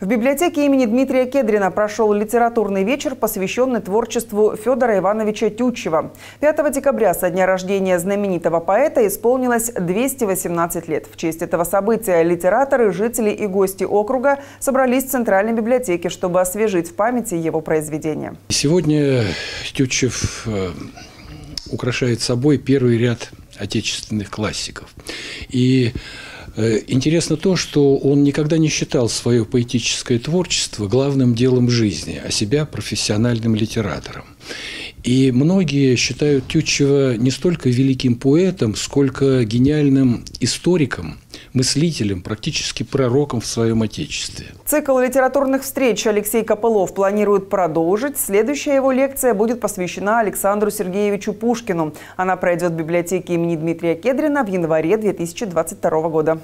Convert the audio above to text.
В библиотеке имени Дмитрия Кедрина прошел литературный вечер, посвященный творчеству Федора Ивановича Тютчева. 5 декабря, со дня рождения знаменитого поэта, исполнилось 218 лет. В честь этого события литераторы, жители и гости округа собрались в Центральной библиотеке, чтобы освежить в памяти его произведения. Сегодня Тютчев э, украшает собой первый ряд отечественных классиков. И интересно то, что он никогда не считал свое поэтическое творчество главным делом жизни, а себя профессиональным литератором. И многие считают Тютчева не столько великим поэтом, сколько гениальным историком, мыслителем, практически пророком в своем отечестве. Цикл литературных встреч Алексей Копылов планирует продолжить. Следующая его лекция будет посвящена Александру Сергеевичу Пушкину. Она пройдет в библиотеке имени Дмитрия Кедрина в январе 2022 года.